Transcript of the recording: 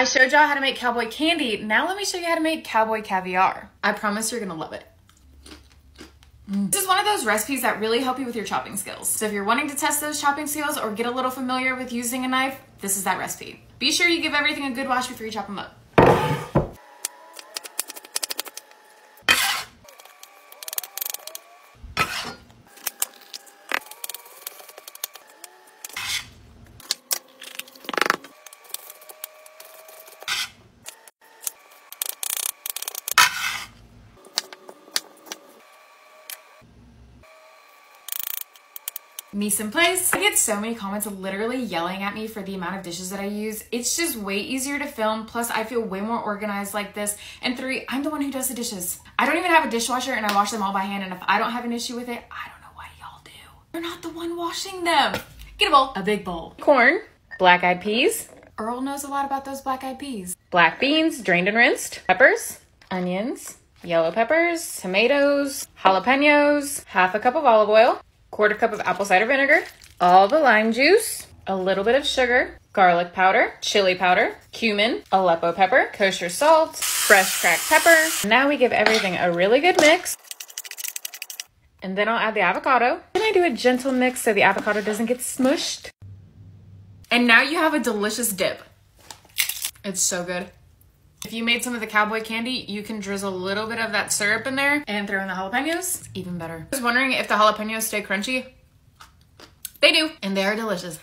I showed y'all how to make cowboy candy. Now let me show you how to make cowboy caviar. I promise you're gonna love it. Mm. This is one of those recipes that really help you with your chopping skills. So if you're wanting to test those chopping skills or get a little familiar with using a knife, this is that recipe. Be sure you give everything a good wash before you chop them up. Mise en place. I get so many comments literally yelling at me for the amount of dishes that I use. It's just way easier to film. Plus I feel way more organized like this. And three, I'm the one who does the dishes. I don't even have a dishwasher and I wash them all by hand. And if I don't have an issue with it, I don't know why y'all do. You're not the one washing them. Get a bowl, a big bowl. Corn, black-eyed peas. Earl knows a lot about those black-eyed peas. Black beans, drained and rinsed. Peppers, onions, yellow peppers, tomatoes, jalapenos, half a cup of olive oil, quarter cup of apple cider vinegar, all the lime juice, a little bit of sugar, garlic powder, chili powder, cumin, Aleppo pepper, kosher salt, fresh cracked pepper. Now we give everything a really good mix. And then I'll add the avocado. Then I do a gentle mix so the avocado doesn't get smushed. And now you have a delicious dip. It's so good. If you made some of the cowboy candy, you can drizzle a little bit of that syrup in there and throw in the jalapenos, even better. I was wondering if the jalapenos stay crunchy. They do, and they are delicious.